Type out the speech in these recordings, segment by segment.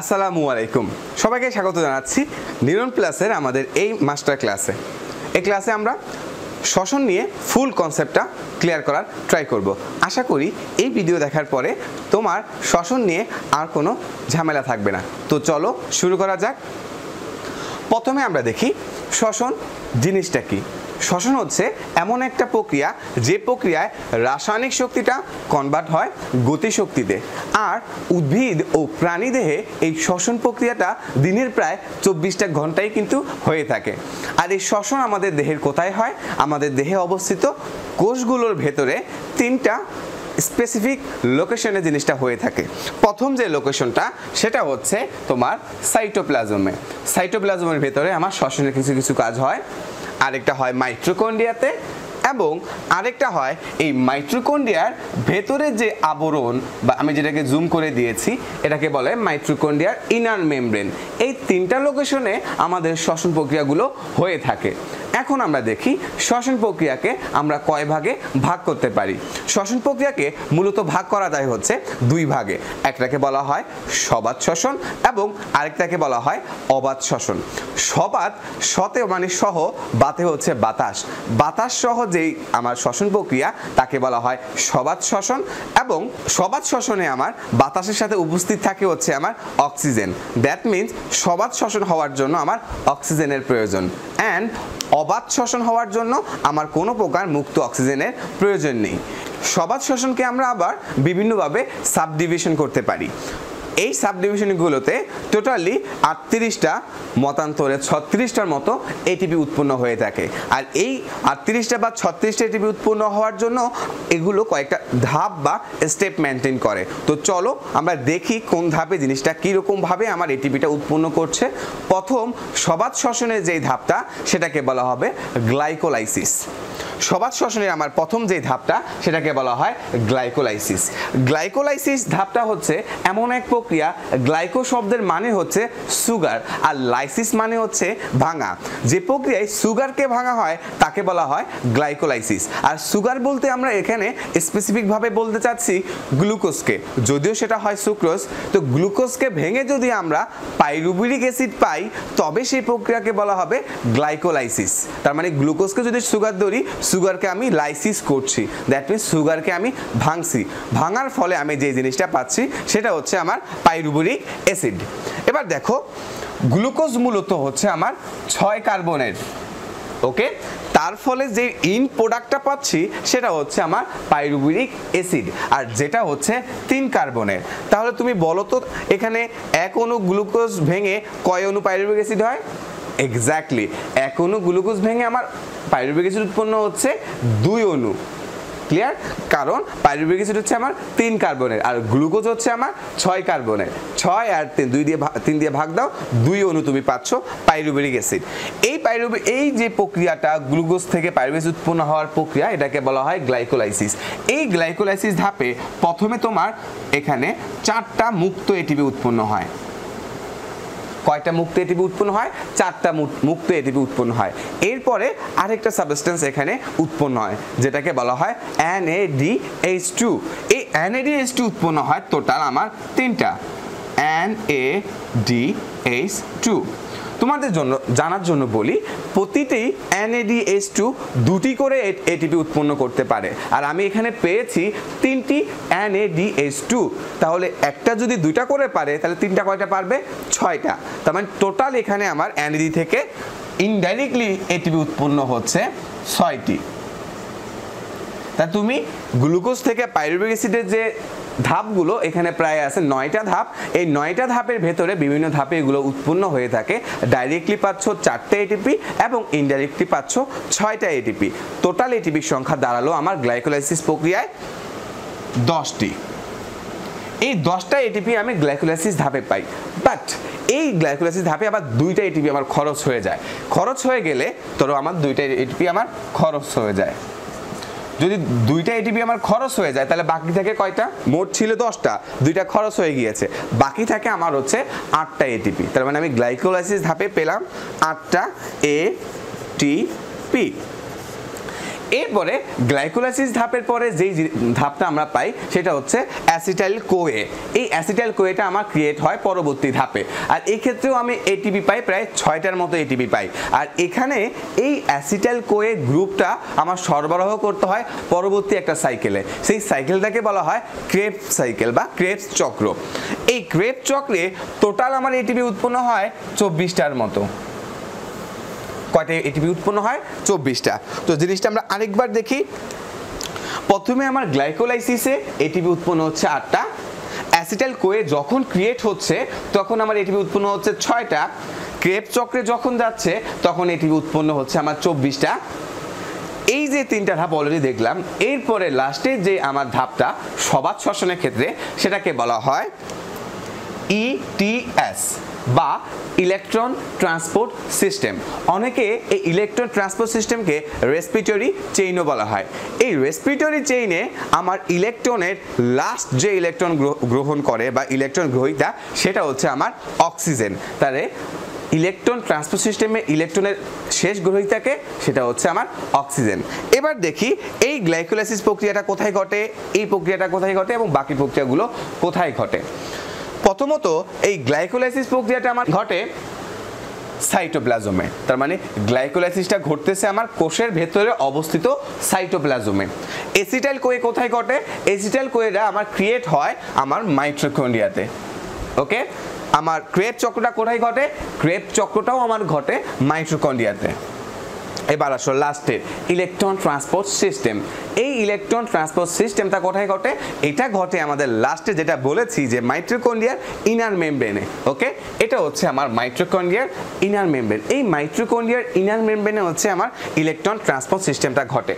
আসসালামু আলাইকুম। সবাইকে স্বাগত জানাচ্ছি নিরন প্লাসের আমাদের এই মাস্টার ক্লাসে। এই ক্লাসে আমরা শ্বসন নিয়ে ফুল কনসেপ্টটা ক্লিয়ার করার ট্রাই করব। আশা করি এই ভিডিও দেখার পরে তোমার শ্বসন নিয়ে আর কোনো ঝামেলা থাকবে না। তো চলো শুরু করা যাক। প্রথমে আমরা দেখি শ্বসন জিনিসটা কি। শ্বসন হচ্ছে এমন একটা প্রক্রিয়া যে প্রক্রিয়ায় রাসায়নিক শক্তিটা কনভার্ট হয় গতিশক্তিতে। আর উদ্ভিদ ও প্রাণী দেহে এই শ্বসন প্রক্রিয়াটা দিনের প্রায় চব্বিশটা ঘন্টায় কিন্তু হয়ে থাকে। আর এই শ্বসন আমাদের দেহের কোথায় হয়? আমাদের দেহে অবস্থিত কোষগুলোর ভেতরে তিনটা স্পেসিফিক লোকেশনে জিনিসটা হয়ে থাকে। প্রথম যে লোকেশনটা সেটা হচ্ছে তোমার সাইটোপ্লাজমে সাইটোপ্লাজমের ভেতরে আমার শ্বসনের কিছু কিছু কাজ হয়। আরেকটা হয় মাইট্রোকন্ডিয়াতে এবং আরেকটা হয় এই মাইট্রোকন্ডিয়ার ভেতরে যে আবরণ, বা আমি যেটাকে জুম করে দিয়েছি, এটাকে বলে মাইট্রোকন্ডিয়ার ইনার মেমব্রেন এই তিনটা লোকেশনে আমাদের শ্বসন প্রক্রিয়াগুলো হয়ে থাকে। এখন আমরা দেখি শ্বসন প্রক্রিয়াকে আমরা কয় ভাগে ভাগ করতে পারি? শ্বসন প্রক্রিয়াকে মূলত ভাগ করা যায় হচ্ছে দুই ভাগে। একটাকে বলা হয় সবাত শ্বসন এবং আরেকটাকে বলা হয় অবাত শ্বসন। সবাত সতে মানে সহ, বাতে হচ্ছে বাতাস। বাতাস সহ যেই আমার শ্বসন প্রক্রিয়া, তাকে বলা হয় সবাত শ্বসন এবং সবাত শ্বসনে আমার বাতাসের সাথে উপস্থিত থাকে হচ্ছে আমার অক্সিজেন। দ্যাট মিন্স সবাত শ্বসন হওয়ার জন্য আমার অক্সিজেনের প্রয়োজন। অ্যান্ড অবাধ শ্বসন হওয়ার জন্য আমার কোনো প্রকার মুক্ত অক্সিজেনের প্রয়োজন নেই। সবাধ শ্বসনকে আমরা আবার বিভিন্নভাবে সাবডিভিশন করতে পারি। এই সাবডিভিশনগুলোতে টোটালি আটত্রিশটা মতান্তরে ছত্রিশটার মতো এটিপি উৎপন্ন হয়ে থাকে। আর এই আটত্রিশটা বা ছত্রিশটা এটিপি উৎপন্ন হওয়ার জন্য এগুলো কয়েকটা ধাপ বা স্টেপ মেনটেন করে। তো চলো আমরা দেখি কোন ধাপে জিনিসটা কীরকমভাবে আমার এটিপিটা উৎপন্ন করছে। প্রথম সবাদ শ্বসনের যেই ধাপটা, সেটাকে বলা হবে গ্লাইকোলাইসিস। সবাদ শ্বসনের আমার প্রথম যে ধাপটা, সেটাকে বলা হয় গ্লাইকোলাইসিস। গ্লাইকোলাইসিস ধাপটা হচ্ছে এমন এক প্রক্রিয়া, গ্লাইকো শব্দের মানে হচ্ছে সুগার, আর লাইসিস মানে হচ্ছে ভাঙা। যে প্রক্রিয়ায় সুগারকে ভাঙা হয়, তাকে বলা হয় গ্লাইকোলাইসিস। আর সুগার বলতে আমরা এখানে স্পেসিফিকভাবে বলতে চাচ্ছি গ্লুকোজকে। যদিও সেটা হয় সুক্রোজ, তো গ্লুকোজকে ভেঙে যদি আমরা পাইরুবিরিক অ্যাসিড পাই, তবে সেই প্রক্রিয়াকে বলা হবে গ্লাইকোলাইসিস। তার মানে গ্লুকোজকে যদি সুগার ধরি সুগারকে আমি লাইসিস করছি। দ্যাট মিনস সুগারকে আমি ভাঙছি। ভাঙার ফলে আমি যে জিনিসটা পাচ্ছি, সেটা হচ্ছে আমার পাইরুবরিক অ্যাসিড এবার দেখো গ্লুকোজ মূলত হচ্ছে আমার ছয় কার্বনের, ওকে? তার ফলে যে ইন প্রোডাক্টটা পাচ্ছি, সেটা হচ্ছে আমার পাইরুবিরিক অ্যাসিড আর যেটা হচ্ছে তিন কার্বনের। তাহলে তুমি বলো তো, এখানে এক অণু গ্লুকোজ ভেঙে কয় অণু পাইরুবিক অ্যাসিড হয়? এক্স্যাক্টলি এক অণু গ্লুকোজ ভেঙে আমার পাইরুবিক অ্যাসিড উৎপন্ন হচ্ছে দুই অণু। ক্লিয়ার কারণ পাইরুবিক অ্যাসিড হচ্ছে আমার তিন কার্বনের, আর গ্লুকোজ হচ্ছে আমার ছয় কার্বনের। ছয় আর তিন, দুই দিয়ে তিন দিয়ে ভাগ দাও, দুই অণু তুমি পাচ্ছ পাইরুবেরিক অ্যাসিড। এই পাইরুবে, এই যে প্রক্রিয়াটা গ্লুকোজ থেকে অ্যাসিড উৎপন্ন হওয়ার প্রক্রিয়া, এটাকে বলা হয় গ্লাইকোলাইসিস। এই গ্লাইকোলাইসিস ধাপে প্রথমে তোমার এখানে চারটা মুক্ত এটিপি উৎপন্ন হয়। কয়টা মুক্ত এটিপি উৎপন্ন হয়? চারটা মুক্ত এটিপি উৎপন্ন হয়। এরপরে আরেকটা সাবস্টেন্স এখানে উৎপন্ন হয়, যেটাকে বলা হয় NADH2 এই NADH2 উৎপন্ন হয় টোটাল আমার তিনটা। NADH2 তোমাদের জন্য, জানার জন্য বলি, প্রতিটি NADH2 দুটি করে এটিপি উৎপন্ন করতে পারে। আর আমি এখানে পেয়েছি তিনটি NADH2 তাহলে একটা যদি দুইটা করে পারে, তাহলে তিনটা কয়টা পারবে? ছয়টা। তার মানে টোটাল এখানে আমার NAD থেকে ইনডাইরেক্টলি এটিপি উৎপন্ন হচ্ছে ছয়টি। তা তুমি গ্লুকোজ থেকে পাইরুবিক অ্যাসিডের যে ধাপগুলো এখানে প্রায় আছে নয়টা ধাপ। এই নয়টা ধাপের ভেতরে বিভিন্ন ধাপে এগুলো উৎপন্ন হয়ে থাকে। ডাইরেক্টলি পাচ্ছ চারটে এটিপি এবং ইনডাইরেক্টলি পাচ্ছ ছয়টা এটিপি টোটাল এটিপির সংখ্যা দাঁড়াল আমার গ্লাইকোলাইসিস প্রক্রিয়ায় দশটি। এই দশটা এটিপি আমি গ্লাইকোলাইসিস ধাপে পাই। বাট এই গ্লাইকোলাইসিস ধাপে আবার দুইটা এটিপি আমার খরচ হয়ে যায়। খরচ হয়ে গেলে তোর আমার দুইটা এটিপি আমার খরচ হয়ে যায়। যদি দুইটা এটিপি আমার খরচ হয়ে যায়, তাহলে বাকি থাকে কয়টা? মোট ছিল দশটা, দুইটা খরচ হয়ে গিয়েছে। বাকি থাকে আমার হচ্ছে আটটা এটিপি তার মানে আমি গ্লাইকোলাইসিস ধাপে পেলাম আটটা এ টি পি এরপরে গ্লাইকোলাইসিস ধাপের পরে যেই ধাপটা আমরা পাই, সেটা হচ্ছে অ্যাসিটাইল কোয়ে এই অ্যাসিটাইল কোয়েটা আমার ক্রিয়েট হয় পরবর্তী ধাপে। আর এই ক্ষেত্রেও আমি এটিপি পাই, প্রায় ছয়টার মতো এটিপি পাই। আর এখানে এই অ্যাসিটাইল কোয়ে গ্রুপটা আমার সরবরাহ করতে হয় পরবর্তী একটা সাইকেলে। সেই সাইকেলটাকে বলা হয় ক্রেপ সাইকেল বা ক্রেপস চক্র। এই ক্রেপ চক্রে টোটাল আমার এটিপি উৎপন্ন হয় চব্বিশটার মতো। কয়টা এটিপি উৎপন্ন হয়? চব্বিশটা। তো জিনিসটা আমরা আরেকবার দেখি। প্রথমে আমার গ্লাইকোলাইসিসে এটিপি উৎপন্ন হচ্ছে আটটা। অ্যাসিটাইল কোয়ে যখন ক্রিয়েট হচ্ছে, তখন আমার এটিপি উৎপন্ন হচ্ছে ছয়টা। ক্রেপ চক্রে যখন যাচ্ছে, তখন এটিপি উৎপন্ন হচ্ছে আমার চব্বিশটা। এই যে তিনটা ধাপ অলরেডি দেখলাম, এরপরে লাস্টে যে আমার ধাপটা সবাদ শ্বসনের ক্ষেত্রে, সেটাকে বলা হয় ইটিএস বা ইলেকট্রন ট্রান্সপোর্ট সিস্টেম অনেকে এই ইলেকট্রন ট্রান্সপোর্ট সিস্টেমকে রেসপিটরি চেইনও বলা হয়। এই রেসপিটরি চেইনে আমার ইলেকট্রনের লাস্ট যে ইলেকট্রন গ্রহণ করে বা ইলেকট্রন গ্রহিতা, সেটা হচ্ছে আমার অক্সিজেন তাহলে ইলেকট্রন ট্রান্সপোর্ট সিস্টেমে ইলেকট্রনের শেষ গ্রহিতাকে, সেটা হচ্ছে আমার অক্সিজেন এবার দেখি এই গ্লাইকোলাইসিস প্রক্রিয়াটা কোথায় ঘটে, এই প্রক্রিয়াটা কোথায় ঘটে এবং বাকি প্রক্রিয়াগুলো কোথায় ঘটে। প্রথমত এই গ্লাইকোলাইসিস প্রক্রিয়াটা আমার ঘটে সাইটোপ্লাজমে। তার মানে গ্লাইকোলাইসিসটা ঘটতেছে আমার কোষের ভেতরে অবস্থিত সাইটোপ্লাজমে। এসিটাইল কোয়ে কোথায় ঘটে? এসিটাইল কোয়েটা আমার ক্রিয়েট হয় আমার মাইট্রোকন্ডিয়াতে ওকে? আমার ক্রেপ চক্রটা কোথায় ঘটে? ক্রেপ চক্রটাও আমার ঘটে মাইট্রোকন্ডিয়াতে এবার আসো লাস্টের ইলেকট্রন ট্রান্সপোর্ট সিস্টেম এই ইলেকট্রন ট্রান্সপোর্ট সিস্টেমটা কোথায় ঘটে? এটা ঘটে আমাদের লাস্টে যেটা বলেছি যে মাইট্রোকন্ডিয়ার ইনার মেমব্রেনে ওকে এটা হচ্ছে আমার মাইট্রোকন্ডিয়ার ইনার মেমব্রেন এই মাইট্রোকন্ডিয়ার ইনার মেমব্রেনে হচ্ছে আমার ইলেকট্রন ট্রান্সপোর্ট সিস্টেমটা ঘটে।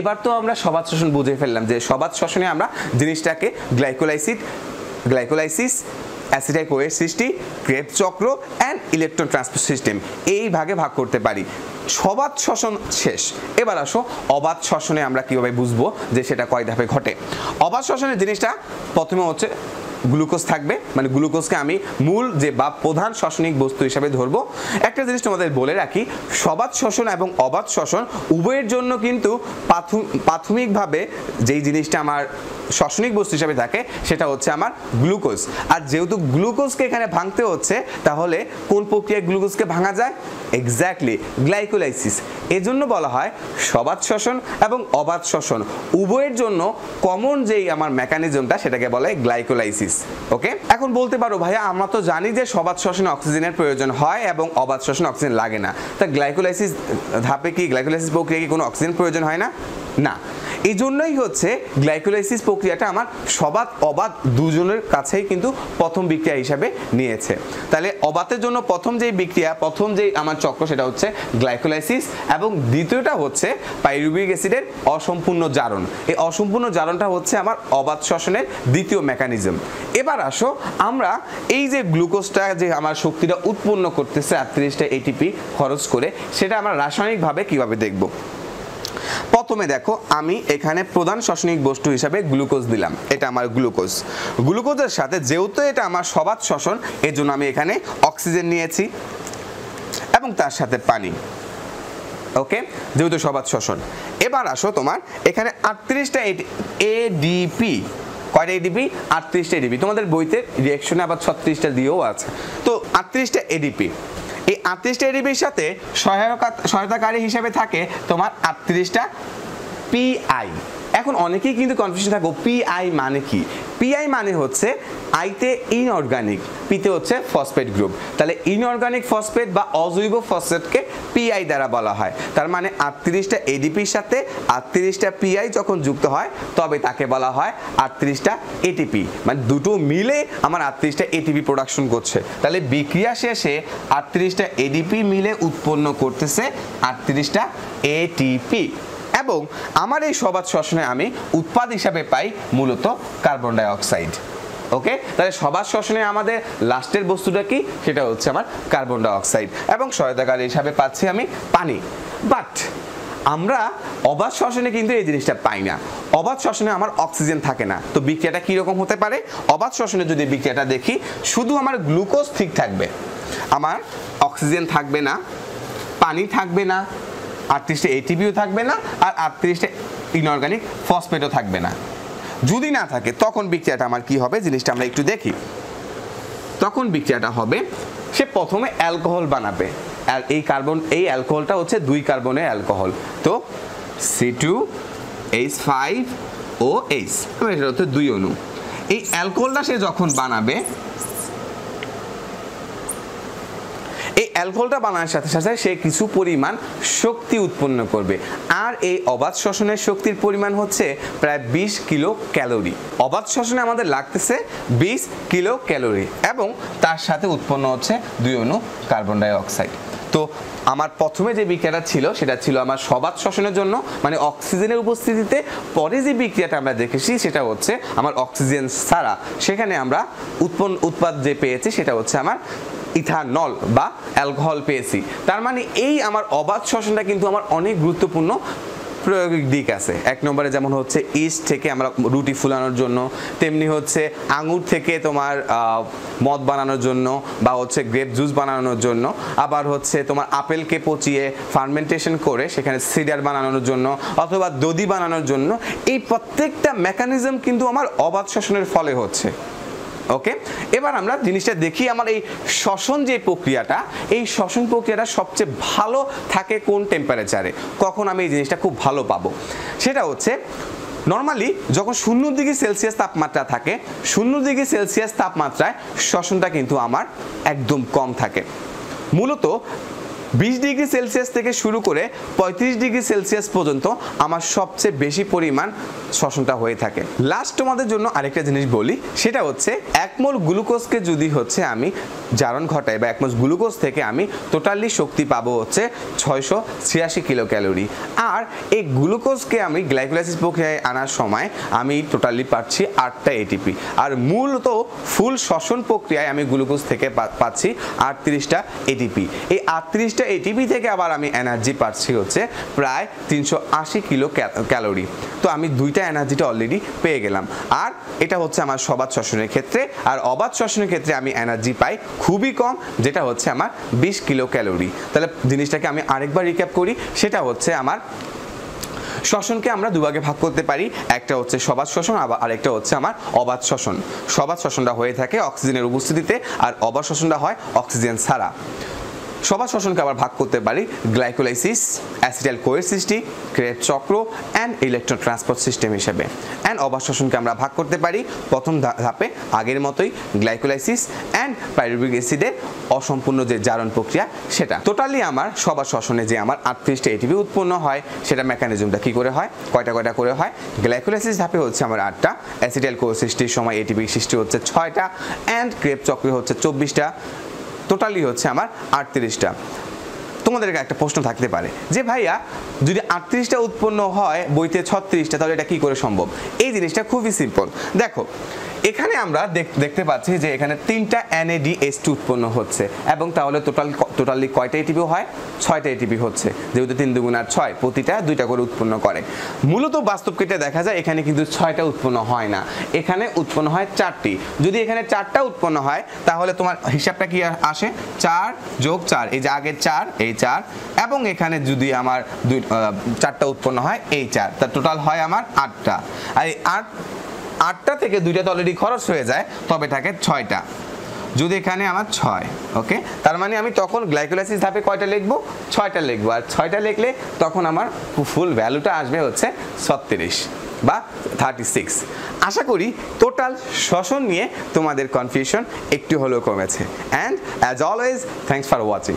এবার তো আমরা সবাদ শ্বসন বুঝে ফেললাম যে সবাদ শ্বসনে আমরা জিনিসটাকে গ্লাইকোলাইসিড গ্লাইকোলাইসিস অ্যাসিডাই কোয়ের সৃষ্টি ক্রেপ চক্র অ্যান্ড ইলেকট্রন ট্রান্সপোর্ট সিস্টেম এই ভাগে ভাগ করতে পারি। সবাদ শ্বসন শেষ। এবার আসো অবাধ শ্বসনে আমরা কীভাবে বুঝব যে সেটা কয় ধাপে ঘটে? অবাধ শ্বসনের জিনিসটা প্রথমে হচ্ছে গ্লুকোজ থাকবে। মানে গ্লুকোজকে আমি মূল যে বা প্রধান শ্বসনিক বস্তু হিসাবে ধরবো। একটা জিনিস তোমাদের বলে রাখি সবাদ শ্বসন এবং অবাধ শ্বসন উভয়ের জন্য কিন্তু প্রাথমিকভাবে যেই জিনিসটা আমার শ্বসনিক বস্তু হিসাবে থাকে, সেটা হচ্ছে আমার গ্লুকোজ। আর যেহেতু গ্লুকোজকে এখানে ভাঙতে হচ্ছে, তাহলে কোন প্রক্রিয়ায় গ্লুকোজকে ভাঙা যায়? এক্স্যাক্টলি গ্লাইকোলাইসিস এজন্য বলা হয় সবাদ শ্বসন এবং অবাধ শ্বসন। উভয়ের জন্য কমন যেই আমার মেকানিজমটা সেটাকে বলে গ্লাইকোলাইসিস ওকে এখন বলতে পারো, ভাইয়া, আমরা তো জানি যে সবাদ শ্বসনে অক্সিজেনের প্রয়োজন হয় এবং অবাধ শ্বসনে অক্সিজেন লাগে না। তা গ্লাইকোলাইসিস ধাপে কি গ্লাইকোলাইসিস প্রক্রিয়া কি কোনো অক্সিজেন প্রয়োজন হয় না? না। এই জন্যই হচ্ছে গ্লাইকোলাইসিস প্রক্রিয়াটা আমার সবাত অবাধ দুজনের কাছেই কিন্তু প্রথম বিক্রিয়া হিসাবে নিয়েছে। তাহলে অবাতের জন্য প্রথম যেই বিক্রিয়া, প্রথম যেই আমার চক্র সেটা হচ্ছে গ্লাইকোলাইসিস এবং দ্বিতীয়টা হচ্ছে পাইরুবিক অ্যাসিডের অসম্পূর্ণ জারণ। এই অসম্পূর্ণ জারণটা হচ্ছে আমার অবাধ শ্বসনের দ্বিতীয় মেকানিজম। এবার আসো আমরা এই যে গ্লুকোজটা যে আমার শক্তিটা উৎপন্ন করতেছে আটত্রিশটা এটিপি খরচ করে, সেটা আমরা রাসায়নিকভাবে কীভাবে দেখব? প্রথমে দেখো, আমি এখানে প্রধান শ্বসনিক বস্তু হিসাবে গ্লুকোজ দিলাম। এটা আমার গ্লুকোজ। গ্লুকোজের সাথে যেহেতু এটা আমার সবাদ শ্বসন এর জন্য আমি এখানে অক্সিজেন নিয়েছি এবং তার সাথে পানি। ওকে? যেহেতু সবাত শ্বসন এবার আসো তোমার, এখানে আটত্রিশটা এডিপি। কয়টা এডিপি? আটত্রিশটা এডিপি। তোমাদের বইতে রিয়েকশনে আবার ছত্রিশটা দিয়েও আছে। তো আটত্রিশটা এডিপি। এই আটত্রিশটা এডিপির সাথে সহায়তা সহায়তাকারী হিসেবে থাকে তোমার আটত্রিশটা পিআই এখন অনেকেই কিন্তু কনফিউশন থাকো পিআই মানে কি? পিআই মানে হচ্ছে আইতে ইনঅর্গানিক পিতে হচ্ছে ফসফেট গ্রুপ তাহলে ইনঅর্গানিক ফসফেট বা অজৈব ফসফেটকে পিআই দ্বারা বলা হয়। তার মানে আটত্রিশটা এডিপির সাথে আটত্রিশটা পিআই যখন যুক্ত হয়, তবে তাকে বলা হয় আটত্রিশটা এটিপি মানে দুটো মিলে আমার আটত্রিশটা এটিপি প্রোডাকশন করছে। তাহলে বিক্রিয়া শেষে আটত্রিশটা এডিপি মিলে উৎপন্ন করতেছে আটত্রিশটা এটিপি এবং আমার এই সবাদ শ্বসনে আমি উৎপাদ হিসাবে পাই মূলত কার্বন ডাইঅক্সাইড। ওকে? তাহলে সবার শ্বসনে আমাদের লাস্টের বস্তুটা কি? সেটা হচ্ছে আমার কার্বন ডাইঅক্সাইড এবং সহায়তাকারী হিসাবে পাচ্ছি আমি পানি। বাট আমরা অবাধ শ্বসনে কিন্তু এই জিনিসটা পাই না। অবাধ শ্বসনে আমার অক্সিজেন থাকে না। তো বিক্রিয়াটা কীরকম হতে পারে? অবাধ শ্বসনে যদি বিক্রিয়াটা দেখি, শুধু আমার গ্লুকোজ ঠিক থাকবে। আমার অক্সিজেন থাকবে না, পানি থাকবে না আটত্রিশটা এটিপিও থাকবে না, আর আটত্রিশটা ইনঅর্গানিক ফসফেটও থাকবে না। যদি না থাকে, তখন বিক্রিয়াটা আমার কি হবে? জিনিসটা আমরা একটু দেখি। তখন বিক্রিয়াটা হবে, সে প্রথমে অ্যালকোহল বানাবে। এই কার্বন এই অ্যালকোহলটা হচ্ছে দুই কার্বনের অ্যালকোহল তো C two H five O H এটা হচ্ছে দুই অণু। এই অ্যালকোহলটা সে যখন বানাবে এই অ্যালকোহলটা বানানোর সাথে সাথে সে কিছু পরিমাণ শক্তি উৎপন্ন করবে। আর এই অবাধ শ্বসনের শক্তির পরিমাণ হচ্ছে প্রায় বিশ কিলো ক্যালোরি অবাধ শ্বসনে আমাদের লাগতেছে বিশ কিলো ক্যালোরি এবং তার সাথে উৎপন্ন হচ্ছে দুই অণু কার্বন ডাই অক্সাইড তো আমার প্রথমে যে বিক্রিয়াটা ছিল, সেটা ছিল আমার সবাদ শ্বসনের জন্য মানে অক্সিজেনের উপস্থিতিতে পরে যে বিক্রিয়াটা আমরা দেখেছি, সেটা হচ্ছে আমার অক্সিজেন ছাড়া। সেখানে আমরা উৎপন্ন, উৎপাদ যে পেয়েছি, সেটা হচ্ছে আমার ইথানল বা অ্যালকোহল পেয়েছি। তার মানে এই আমার অবাধ শ্বসনটা কিন্তু আমার অনেক গুরুত্বপূর্ণ প্রয়োগিক দিক আছে। এক নম্বরে যেমন হচ্ছে ইস্ট থেকে আমরা রুটি ফুলানোর জন্য, তেমনি হচ্ছে আঙুর থেকে তোমার মদ বানানোর জন্য বা হচ্ছে গ্রেপ জুস বানানোর জন্য। আবার হচ্ছে তোমার আপেলকে পচিয়ে ফার্মেন্টেশন করে সেখানে সিডার বানানোর জন্য অথবা দধি বানানোর জন্য। এই প্রত্যেকটা মেকানিজম কিন্তু আমার অবাধ শ্বসনের ফলে হচ্ছে। ওকে এবার আমরা জিনিসটা দেখি আমার এই শ্বসন যে প্রক্রিয়াটা, এই শ্বসন প্রক্রিয়াটা সবচেয়ে ভালো থাকে কোন টেম্পারেচারে কখন আমি এই জিনিসটা খুব ভালো পাবো? সেটা হচ্ছে নর্মালি যখন শূন্য ডিগ্রি সেলসিয়াস তাপমাত্রা থাকে, শূন্য ডিগ্রি সেলসিয়াস তাপমাত্রায় শ্বসনটা কিন্তু আমার একদম কম থাকে। মূলত বিশ ডিগ্রি সেলসিয়াস থেকে শুরু করে পঁয়ত্রিশ ডিগ্রি সেলসিয়াস পর্যন্ত আমার সবচেয়ে বেশি পরিমাণ শ্বসনটা হয়ে থাকে। লাস্ট তোমাদের জন্য আরেকটা জিনিস বলি, সেটা হচ্ছে এক মোল গ্লুকোজকে যদি হচ্ছে আমি জারণ ঘটাই বা এক মোল গ্লুকোজ থেকে আমি টোটালি শক্তি পাবো হচ্ছে ছয়শো ছিয়াশি কিলো ক্যালোরি আর এই গ্লুকোজকে আমি গ্লাইকোলাইসিস প্রক্রিয়ায় আনার সময় আমি টোটালি পাচ্ছি আটটা এটিপি আর মূলত ফুল শ্বসন প্রক্রিয়ায় আমি গ্লুকোজ থেকে পাচ্ছি আটত্রিশটা এটিপি এই আটত্রিশটা এটিপি থেকে আবার আমি এনার্জি পাচ্ছি হচ্ছে প্রায় তিনশো আশি কিলো ক্যালোরি তো আমি দুইটা এনার্জিটা অলরেডি পেয়ে গেলাম। আর এটা হচ্ছে আমার সবাদ শ্বসনের ক্ষেত্রে। আর অবাধ শ্বসনের ক্ষেত্রে আমি এনার্জি পাই খুবই কম, যেটা হচ্ছে আমার বিশ কিলো ক্যালোরি তাহলে জিনিসটাকে আমি আরেকবার রিক্যাপ করি। সেটা হচ্ছে আমার শ্বসনকে আমরা দুভাগে ভাগ করতে পারি। একটা হচ্ছে সবাদ শ্বসন, আবার আরেকটা হচ্ছে আমার অবাধ শ্বসন। সবাদ শ্বসনটা হয়ে থাকে অক্সিজেনের উপস্থিতিতে, আর অবাধ শ্বসনটা হয় অক্সিজেন ছাড়া। সবাদ শ্বসনকে আবার ভাগ করতে পারি। গ্লাইকোলাইসিস অ্যাসিডাল কোয়ের সৃষ্টি ক্রেপ চক্র অ্যান্ড ইলেকট্রন ট্রান্সপোর্ট সিস্টেম হিসেবে। অ্যান্ড অবাধ শ্বসনকে আমরা ভাগ করতে পারি। প্রথম ধাপে আগের মতোই গ্লাইকোলাইসিস অ্যান্ড পাইরুবিক অ্যাসিডের অসম্পূর্ণ যে জারণ প্রক্রিয়া, সেটা। টোটালি আমার সবার শ্বসনে যে আমার আটত্রিশটা এটিপি উৎপন্ন হয়, সেটা মেকানিজমটা কি করে হয়? কয়টা কয়টা করে হয়? গ্লাইকোলাইসিস ধাপে হচ্ছে আমার আটটা অ্যাসিডাল কোর সৃষ্টির সময় এটিপি সৃষ্টি হচ্ছে ছয়টা অ্যান্ড ক্রেপ চক্রে হচ্ছে চব্বিশটা। টোটালি হচ্ছে আমার আটত্রিশটা। তোমাদেরকে একটা প্রশ্ন থাকতে পারে, যে ভাইয়া, যদি আটত্রিশটা উৎপন্ন হয়, বইতে ছত্রিশটা, তাহলে এটা কি করে সম্ভব? এই জিনিসটা খুবই সিম্পল দেখো এখানে আমরা দেখতে পাচ্ছি যে এখানে তিনটা এনএডি এস টু উৎপন্ন হচ্ছে, এবং তাহলে টোটাল টোটালি কয়টা এটিপি হয়? ছয়টা এটিপি হচ্ছে, যেহেতু তিন দুগুণ আর ছয়, প্রতিটা দুইটা করে উৎপন্ন করে। মূলত বাস্তব কেটে দেখা যায় এখানে কিন্তু ছয়টা উৎপন্ন হয় না, এখানে উৎপন্ন হয় চারটি। যদি এখানে চারটা উৎপন্ন হয়, তাহলে তোমার হিসাবটা কি আসে? চার যোগ চার, এই যে আগের চার, এই চার, এবং এখানে যদি আমার দুই চারটা উৎপন্ন হয়, এই চার তার টোটাল হয় আমার আটটা। আর এই আট আটটা থেকে দুইটা তো অলরেডি খরচ হয়ে যায়, তবে থাকে ছয়টা। যদি এখানে আমার ছয় ওকে তার মানে আমি তখন গ্লাইকোলাইসিস ধাপে কয়টা লিখব? ছয়টা লিখব। আর ছয়টা লিখলে তখন আমার ফুল ভ্যালুটা আসবে হচ্ছে ছত্রিশ বা থার্টি সিক্স আশা করি টোটাল শ্বসন নিয়ে তোমাদের কনফিউশন একটু হলেও কমেছে। And as always thanks for watching